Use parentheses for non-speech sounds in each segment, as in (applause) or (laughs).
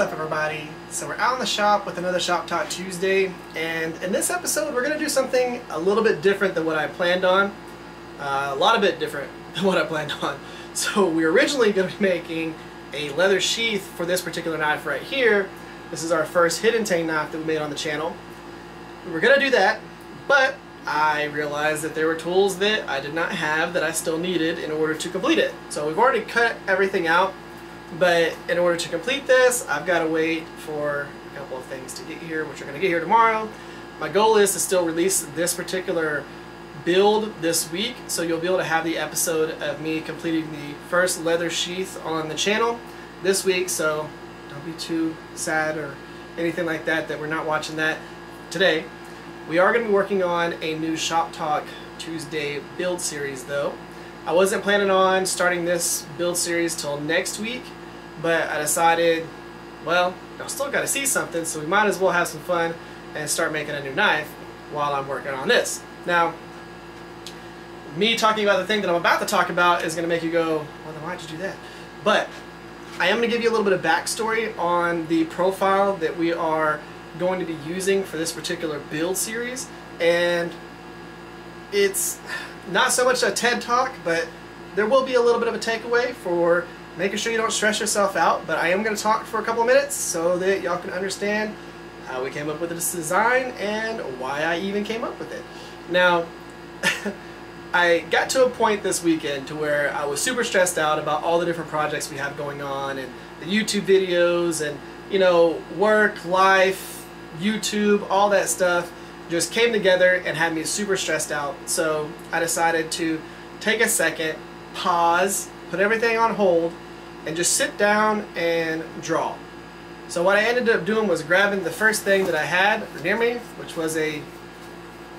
up everybody? So we're out in the shop with another Shop Talk Tuesday and in this episode we're going to do something a little bit different than what I planned on. Uh, a lot of bit different (laughs) than what I planned on. So we were originally going to be making a leather sheath for this particular knife right here. This is our first hidden tang knife that we made on the channel. We were going to do that, but I realized that there were tools that I did not have that I still needed in order to complete it. So we've already cut everything out but in order to complete this, I've got to wait for a couple of things to get here, which are going to get here tomorrow. My goal is to still release this particular build this week, so you'll be able to have the episode of me completing the first leather sheath on the channel this week, so don't be too sad or anything like that that we're not watching that today. We are going to be working on a new Shop Talk Tuesday build series though. I wasn't planning on starting this build series till next week but I decided, well, I still got to see something, so we might as well have some fun and start making a new knife while I'm working on this. Now, me talking about the thing that I'm about to talk about is going to make you go, well, then why'd you do that? But I am going to give you a little bit of backstory on the profile that we are going to be using for this particular build series, and it's not so much a TED Talk, but there will be a little bit of a takeaway for making sure you don't stress yourself out, but I am going to talk for a couple minutes so that y'all can understand how we came up with this design and why I even came up with it. Now, (laughs) I got to a point this weekend to where I was super stressed out about all the different projects we have going on and the YouTube videos and, you know, work, life, YouTube, all that stuff just came together and had me super stressed out. So I decided to take a second, pause, put everything on hold, and just sit down and draw. So what I ended up doing was grabbing the first thing that I had near me, which was a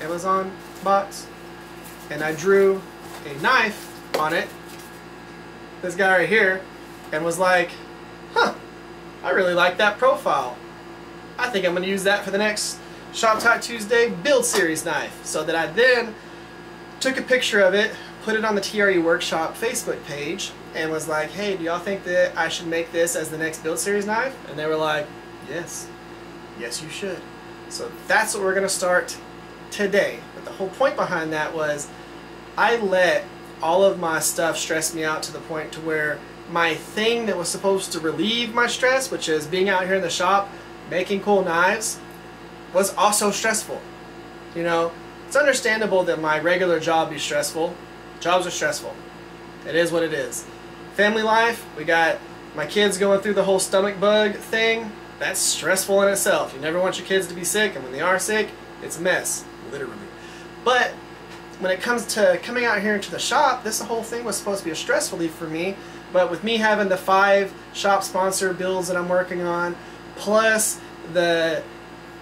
Amazon box, and I drew a knife on it, this guy right here, and was like, huh, I really like that profile. I think I'm going to use that for the next Shop Talk Tuesday build series knife. So that I then took a picture of it, put it on the TRE Workshop Facebook page and was like, hey, do y'all think that I should make this as the next Build Series knife? And they were like, yes. Yes, you should. So that's what we're going to start today. But the whole point behind that was I let all of my stuff stress me out to the point to where my thing that was supposed to relieve my stress, which is being out here in the shop, making cool knives, was also stressful. You know, it's understandable that my regular job be stressful. Jobs are stressful. It is what it is. Family life, we got my kids going through the whole stomach bug thing. That's stressful in itself. You never want your kids to be sick, and when they are sick, it's a mess, literally. But when it comes to coming out here into the shop, this whole thing was supposed to be a stress relief for me. But with me having the five shop sponsor builds that I'm working on, plus the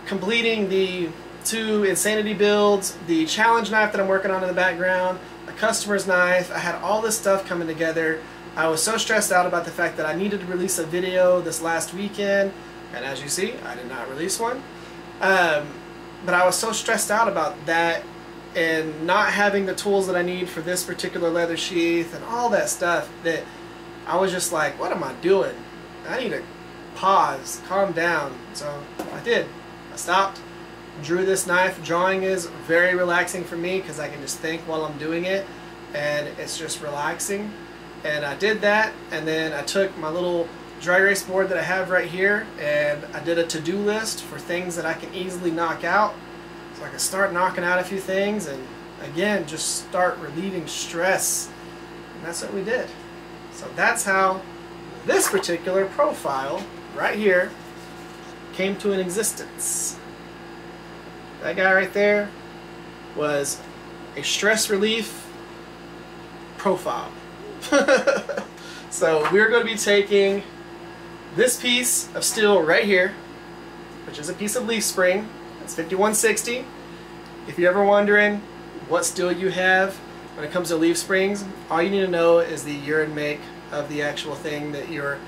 completing the two Insanity builds, the challenge knife that I'm working on in the background, customer's knife. I had all this stuff coming together. I was so stressed out about the fact that I needed to release a video this last weekend, and as you see, I did not release one. Um, but I was so stressed out about that and not having the tools that I need for this particular leather sheath and all that stuff that I was just like, what am I doing? I need to pause, calm down. So I did. I stopped drew this knife. Drawing is very relaxing for me because I can just think while I'm doing it and it's just relaxing. And I did that and then I took my little dry erase board that I have right here and I did a to-do list for things that I can easily knock out. So I can start knocking out a few things and again just start relieving stress. And that's what we did. So that's how this particular profile right here came to an existence. That guy right there was a stress relief profile. (laughs) so we're going to be taking this piece of steel right here, which is a piece of leaf spring. It's 5160. If you're ever wondering what steel you have when it comes to leaf springs, all you need to know is the year and make of the actual thing that you're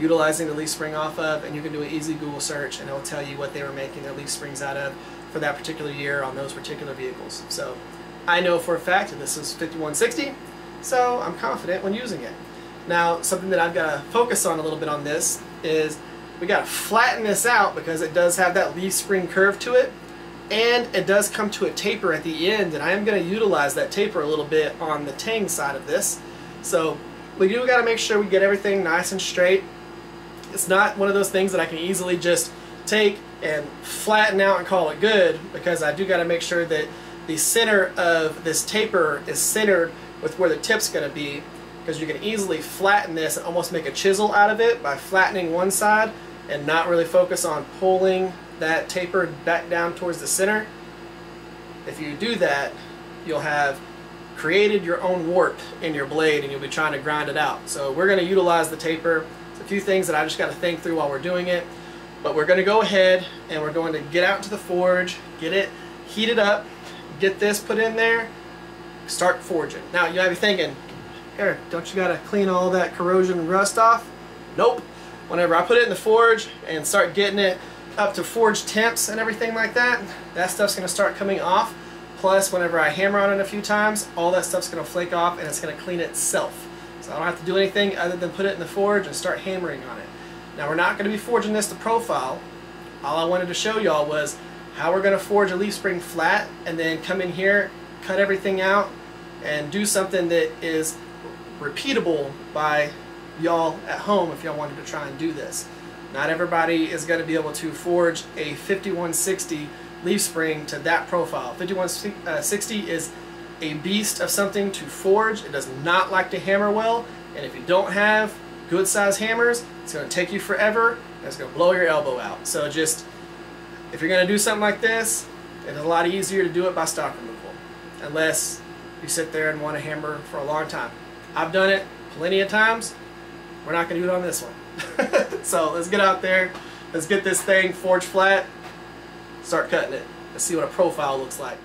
utilizing the leaf spring off of, and you can do an easy Google search and it'll tell you what they were making their leaf springs out of for that particular year on those particular vehicles. So I know for a fact that this is 5160, so I'm confident when using it. Now, something that I've got to focus on a little bit on this is we got to flatten this out because it does have that leaf spring curve to it and it does come to a taper at the end and I am going to utilize that taper a little bit on the tang side of this so we do got to make sure we get everything nice and straight it's not one of those things that I can easily just take and flatten out and call it good because I do got to make sure that the center of this taper is centered with where the tip's going to be because you can easily flatten this and almost make a chisel out of it by flattening one side and not really focus on pulling that taper back down towards the center. If you do that, you'll have created your own warp in your blade and you'll be trying to grind it out. So we're going to utilize the taper. It's a few things that I just got to think through while we're doing it. But we're going to go ahead and we're going to get out to the forge, get it heated up, get this put in there, start forging. Now you might be thinking, here, don't you got to clean all that corrosion and rust off? Nope. Whenever I put it in the forge and start getting it up to forge temps and everything like that, that stuff's going to start coming off. Plus, whenever I hammer on it a few times, all that stuff's going to flake off and it's going to clean itself. So I don't have to do anything other than put it in the forge and start hammering on it. Now we're not going to be forging this to profile. All I wanted to show y'all was how we're going to forge a leaf spring flat and then come in here, cut everything out, and do something that is repeatable by y'all at home if y'all wanted to try and do this. Not everybody is going to be able to forge a 5160 leaf spring to that profile. 5160 is a beast of something to forge. It does not like to hammer well, and if you don't have good size hammers, it's going to take you forever, and it's going to blow your elbow out. So just, if you're going to do something like this, it's a lot easier to do it by stock removal, unless you sit there and want to hammer for a long time. I've done it plenty of times. We're not going to do it on this one. (laughs) so let's get out there. Let's get this thing forged flat. Start cutting it. Let's see what a profile looks like.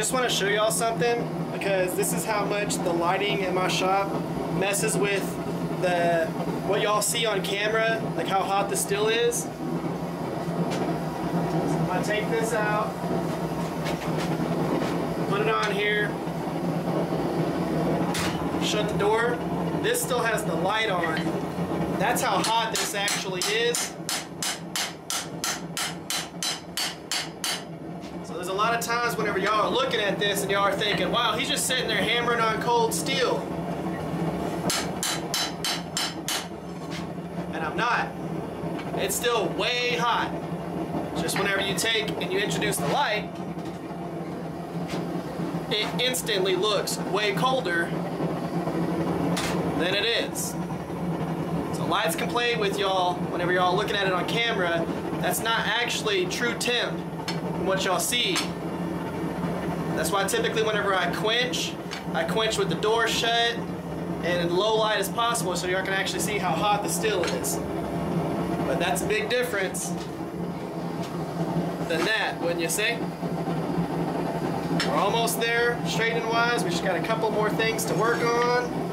Just want to show y'all something because this is how much the lighting in my shop messes with the what y'all see on camera, like how hot the steel is. I take this out, put it on here, shut the door, this still has the light on. That's how hot this actually is. a lot of times whenever y'all are looking at this and y'all are thinking, wow, he's just sitting there hammering on cold steel. And I'm not. It's still way hot. Just whenever you take and you introduce the light, it instantly looks way colder than it is. So lights can play with y'all whenever y'all looking at it on camera. That's not actually true temp from what y'all see. That's why typically whenever I quench, I quench with the door shut and low light as possible so you can actually see how hot the steel is. But that's a big difference than that, wouldn't you say? We're almost there, straightening wise. We just got a couple more things to work on.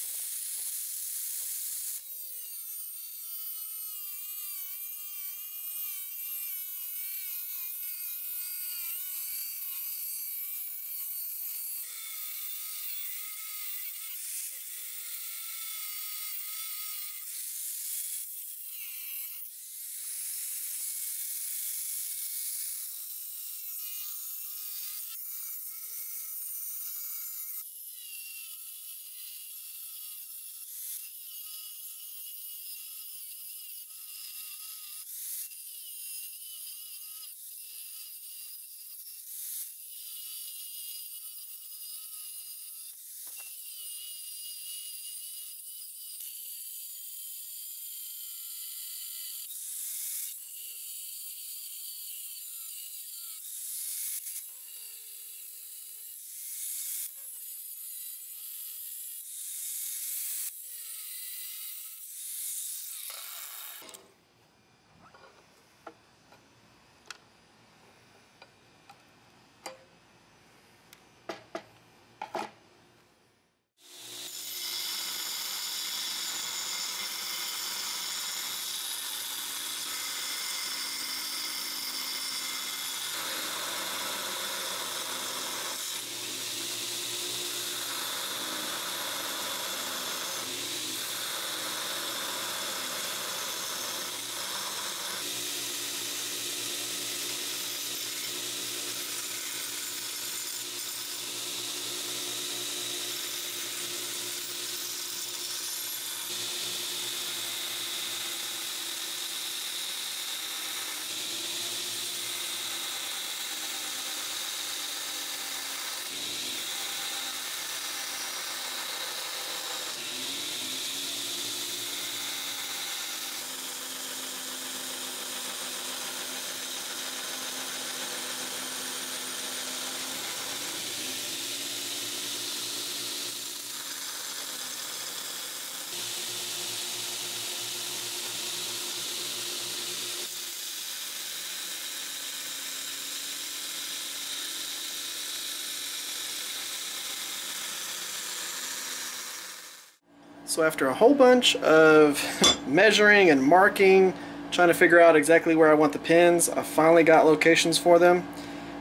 So after a whole bunch of (laughs) measuring and marking, trying to figure out exactly where I want the pins, I finally got locations for them.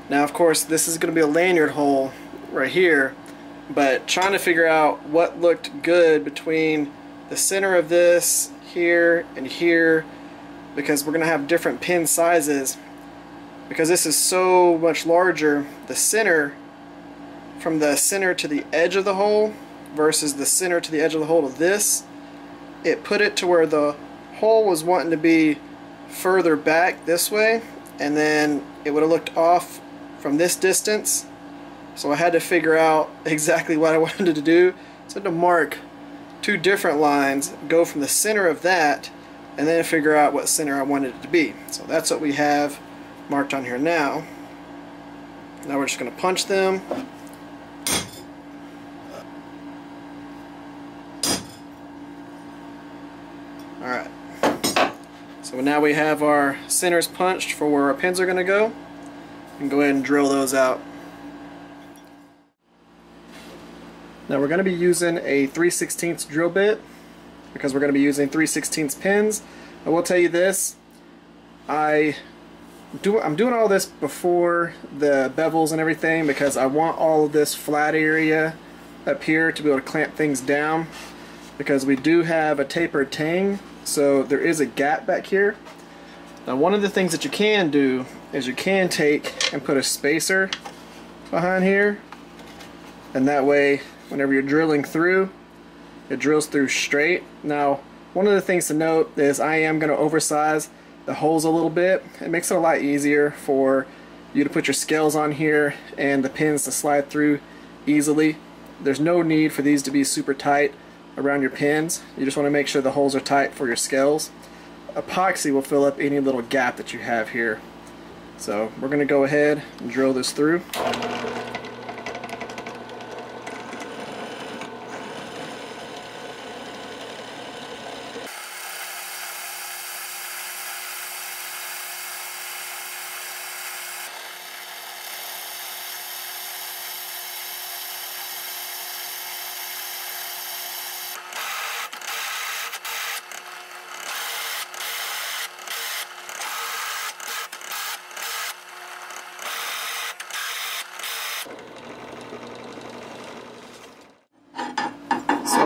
Now of course this is going to be a lanyard hole right here, but trying to figure out what looked good between the center of this here and here because we're going to have different pin sizes because this is so much larger the center from the center to the edge of the hole versus the center to the edge of the hole. Of this, it put it to where the hole was wanting to be further back this way and then it would have looked off from this distance. So I had to figure out (laughs) exactly what I (laughs) wanted to do. So I had to mark two different lines go from the center of that and then figure out what center I wanted it to be. So that's what we have marked on here now. Now we're just going to punch them Alright. So now we have our centers punched for where our pins are going to go. And go ahead and drill those out. Now we're going to be using a 3 16 drill bit because we're going to be using 3 16 pins. I will tell you this, I do, I'm doing all this before the bevels and everything because I want all of this flat area up here to be able to clamp things down because we do have a tapered tang so there is a gap back here. Now one of the things that you can do is you can take and put a spacer behind here and that way whenever you're drilling through it drills through straight. Now one of the things to note is I am going to oversize the holes a little bit. It makes it a lot easier for you to put your scales on here and the pins to slide through easily. There's no need for these to be super tight around your pins. You just want to make sure the holes are tight for your scales. Epoxy will fill up any little gap that you have here. So we're going to go ahead and drill this through.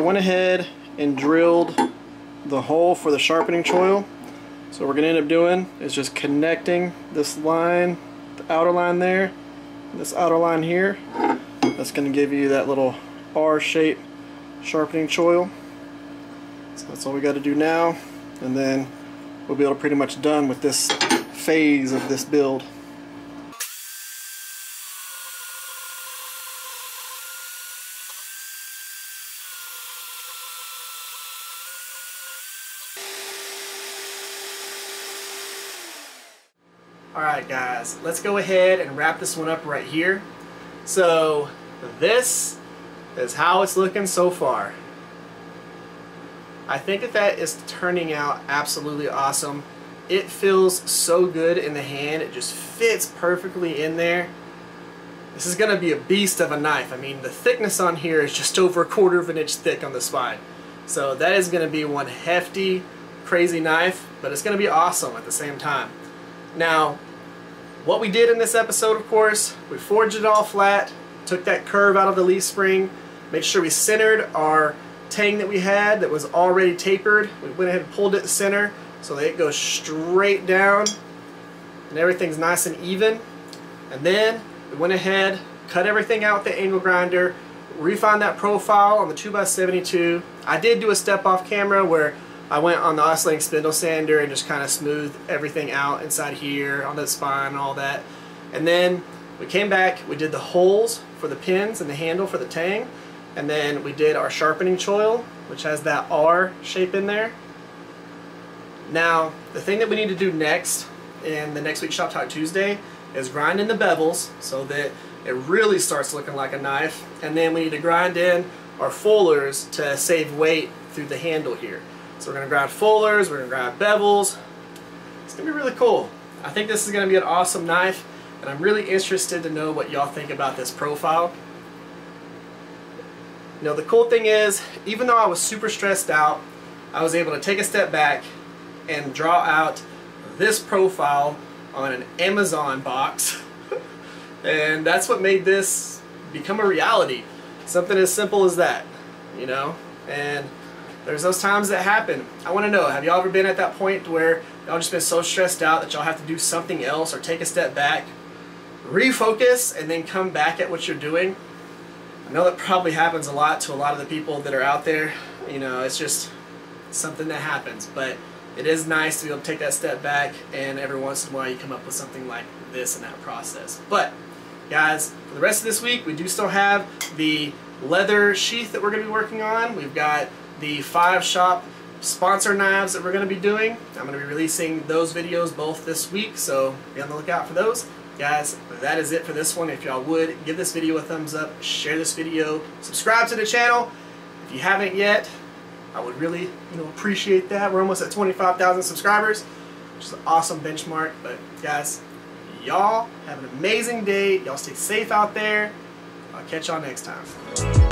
Went ahead and drilled the hole for the sharpening choil. So what we're going to end up doing is just connecting this line, the outer line there, this outer line here. That's going to give you that little R shape sharpening choil. So that's all we got to do now. And then we'll be able to pretty much done with this phase of this build. Alright guys, let's go ahead and wrap this one up right here. So this is how it's looking so far. I think that that is turning out absolutely awesome. It feels so good in the hand. It just fits perfectly in there. This is going to be a beast of a knife. I mean, the thickness on here is just (laughs) over a quarter of an inch thick on the spine. So that is going to be one hefty, crazy knife, but it's going to be awesome at the same time. Now, what we did in this episode, of course, we forged it all flat, took that curve out of the leaf spring, made sure we centered our tang that we had that was already tapered. We went ahead and pulled it center so that it goes straight down and everything's nice and even. And then we went ahead, cut everything out with the angle grinder, refined that profile on the 2x72. I did do a step off camera where I went on the oscillating spindle sander and just kind of smoothed everything out inside here on the spine and all that. And then we came back, we did the holes for the pins and the handle for the tang, and then we did our sharpening choil, which has that R shape in there. Now, the thing that we need to do next in the next week Shop Talk Tuesday is grind in the bevels so that it really starts looking like a knife. And then we need to grind in our fullers to save weight through the handle here. So we're going to grab fullers, we're going to grab bevels. It's going to be really cool. I think this is going to be an awesome knife and I'm really interested to know what y'all think about this profile. You know, the cool thing is, even though I was super stressed out, I was able to take a step back and draw out this profile on an Amazon box. (laughs) and that's what made this become a reality. Something as simple as that, you know? And there's those times that happen. I want to know, have y'all ever been at that point where y'all just been so stressed out that y'all have to do something else or take a step back, refocus, and then come back at what you're doing? I know that probably happens a lot to a lot of the people that are out there. You know, it's just something that happens. But it is nice to be able to take that step back and every once in a while you come up with something like this in that process. But guys, for the rest of this week, we do still have the leather sheath that we're going to be working on. We've got the five shop sponsor knives that we're going to be doing. I'm going to be releasing those videos both this week, so be on the lookout for those. Guys, that is it for this one. If y'all would, give this video a thumbs up, share this video, subscribe to the channel. If you haven't yet, I would really you know, appreciate that. We're almost at 25,000 subscribers, which is an awesome benchmark. But guys, y'all have an amazing day. Y'all stay safe out there. I'll catch y'all next time.